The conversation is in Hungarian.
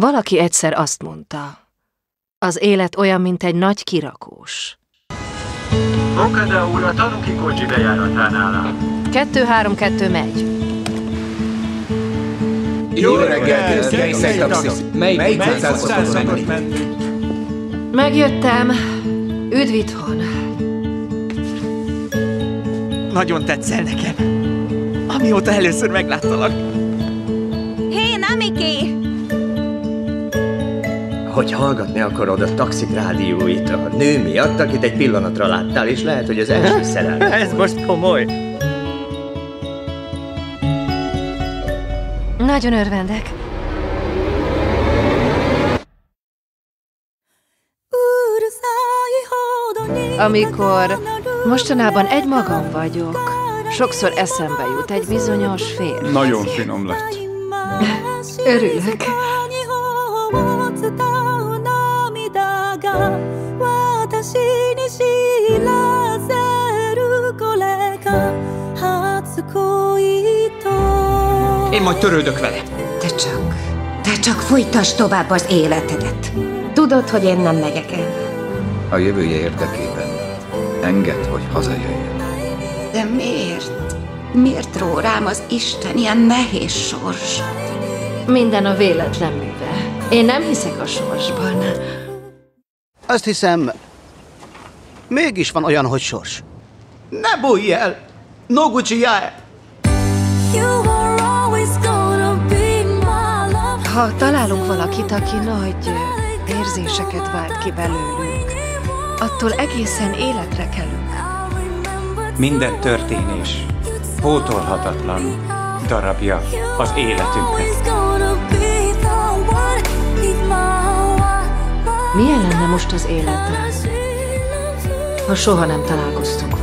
Valaki egyszer azt mondta, az élet olyan, mint egy nagy kirakós. Okada úr a Tanuki Koji bejáratánál áll. 2-3-2 megy. Jó reggelt, Geiszer taxi. Melyik, utcához menni? Megjött,em Üdv itthon. Nagyon tetszel nekem. Amióta először megláttalak. Hé, Namiki! Hogy hallgatni akarod a taxik rádióit a nő miatt, akit egy pillanatra láttál, és lehet, hogy az első szerelem. Ez most komoly. Nagyon örvendek. Amikor mostanában egy magam vagyok, sokszor eszembe jut egy bizonyos férfi. Nagyon finom lett. Örülök. Én majd törődök vele. Te csak, te csak folytasd tovább az életedet. Tudod, hogy én nem megyek el. A jövője érdekében enged, hogy hazajöjjön. De miért? Miért ró rám az Isten ilyen nehéz sors? Minden a véletlen műve. Én nem hiszek a sorsban. Azt hiszem, mégis van olyan, hogy sors. Ne bújj el! Noguchi Jae! Ha találunk valakit, aki nagy érzéseket vált ki belőlünk, attól egészen életre kelünk. Minden történés pótolhatatlan darabja az életünknek. Milyen lenne most az életem, ha soha nem találkoztunk?